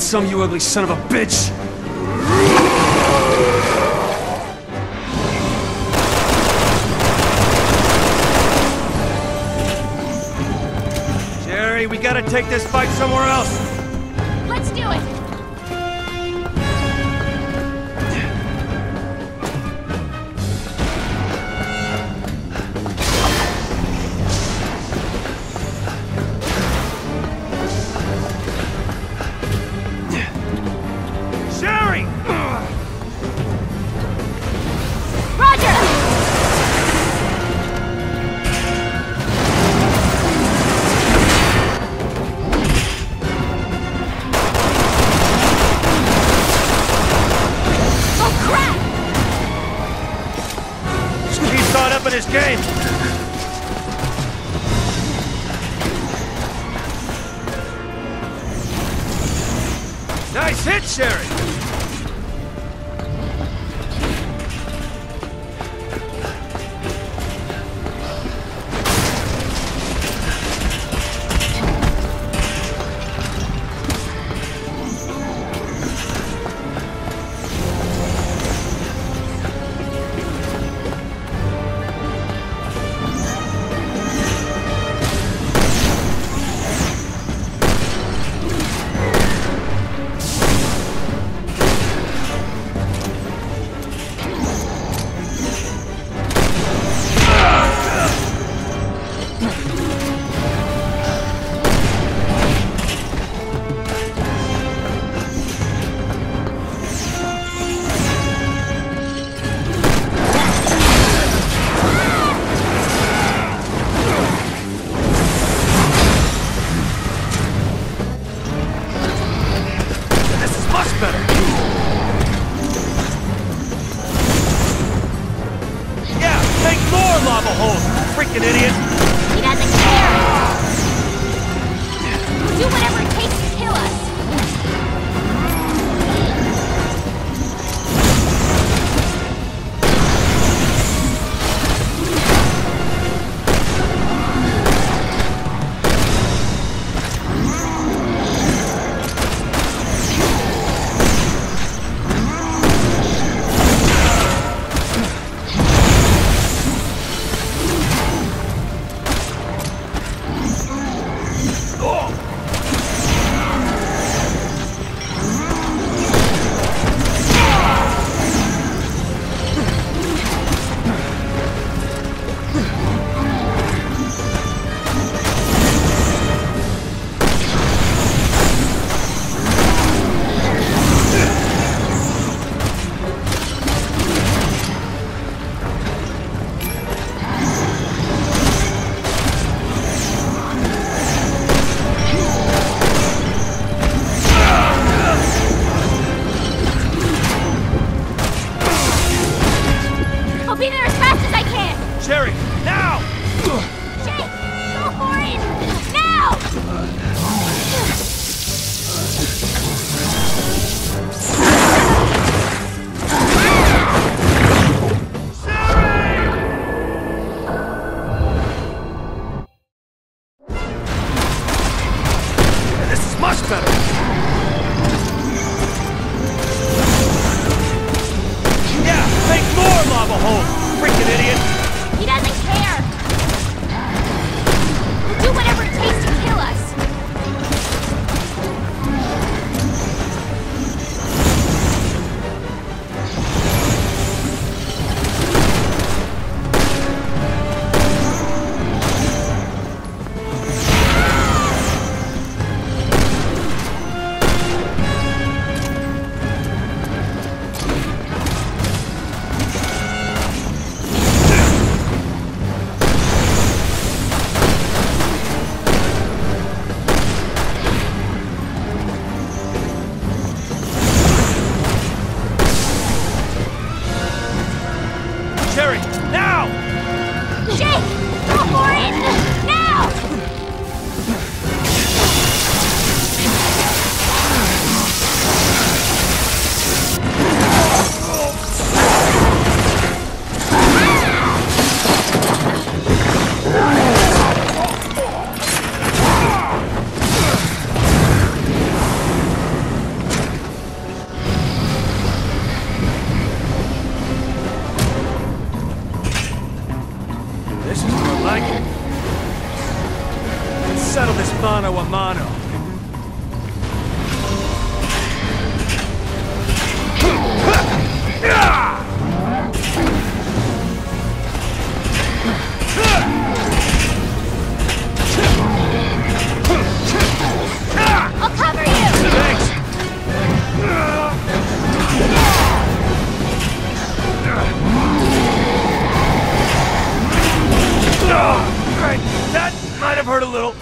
Some, you ugly son of a bitch! settle this mano a mano. I'll cover you! Thanks! That might have hurt a little.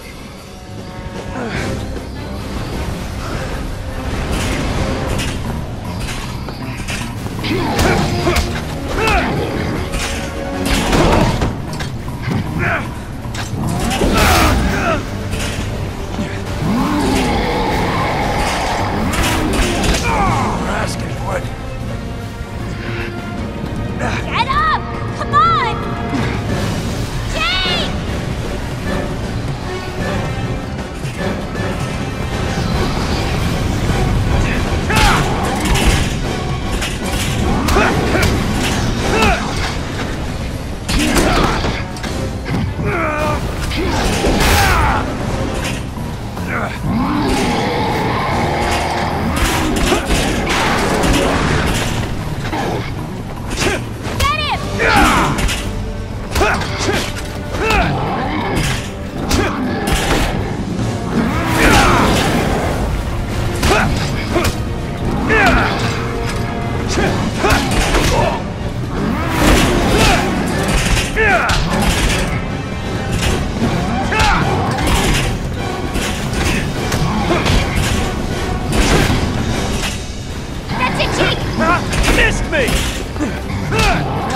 Me!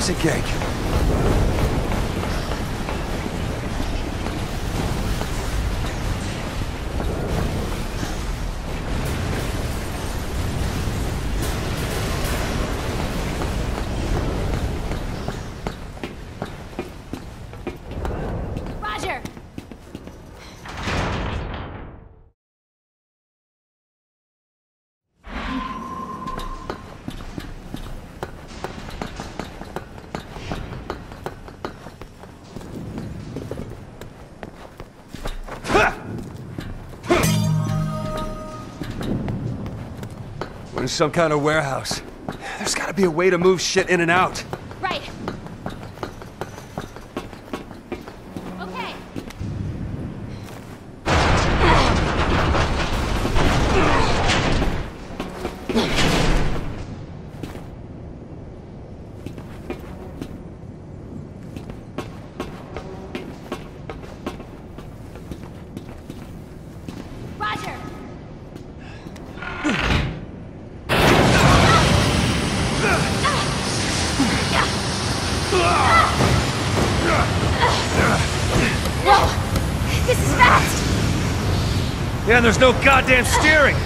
piece of cake. some kind of warehouse. There's gotta be a way to move shit in and out. there's no goddamn steering!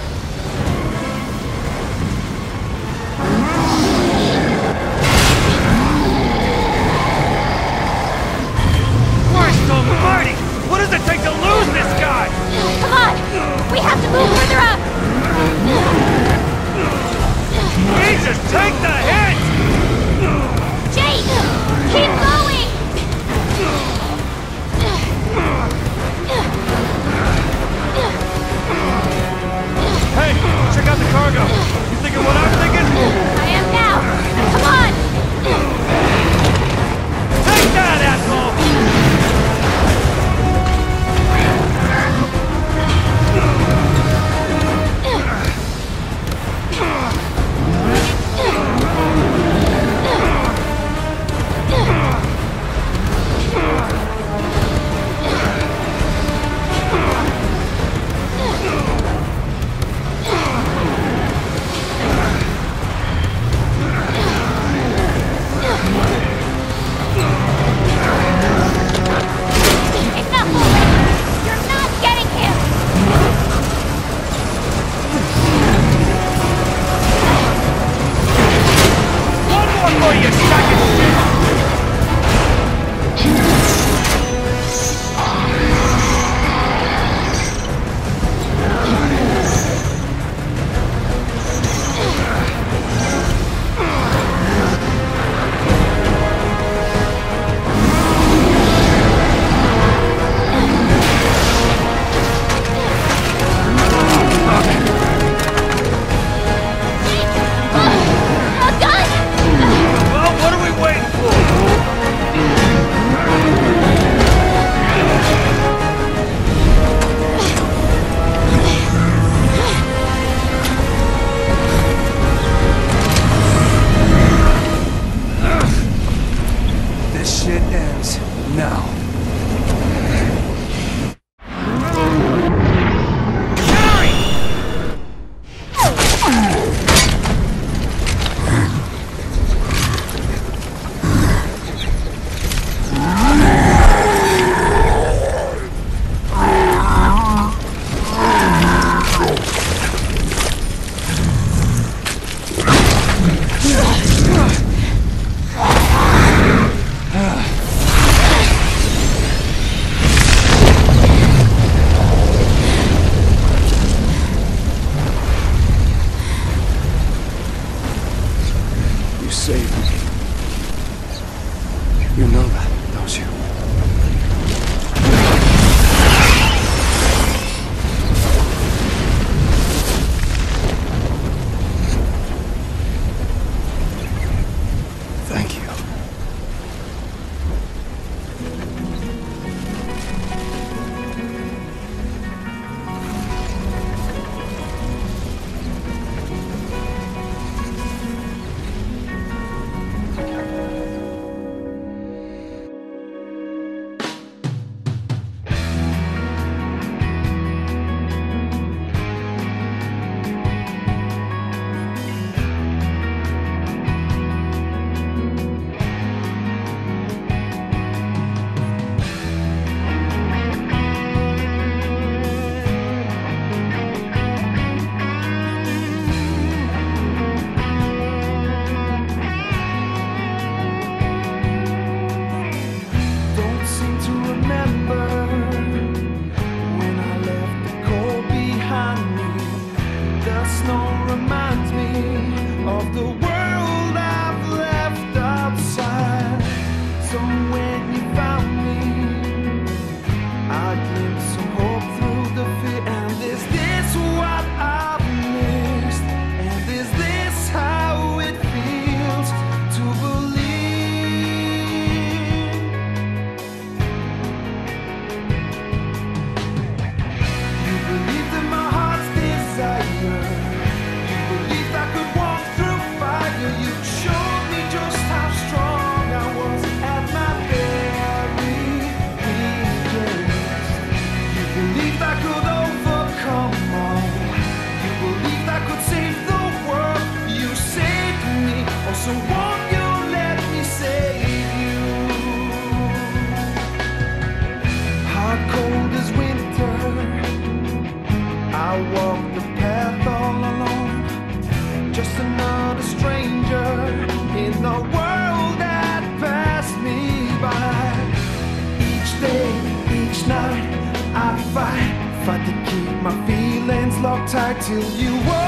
Till you opened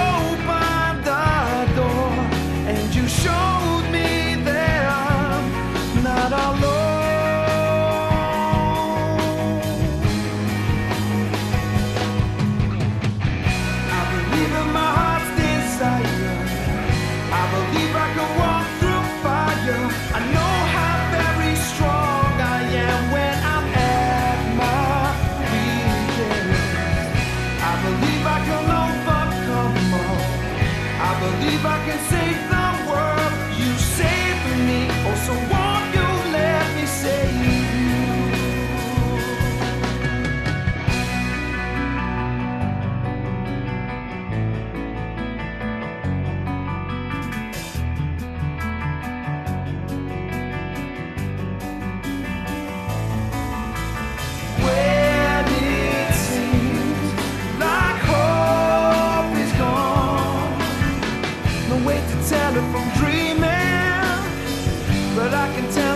wonderful dreaming, but I can tell.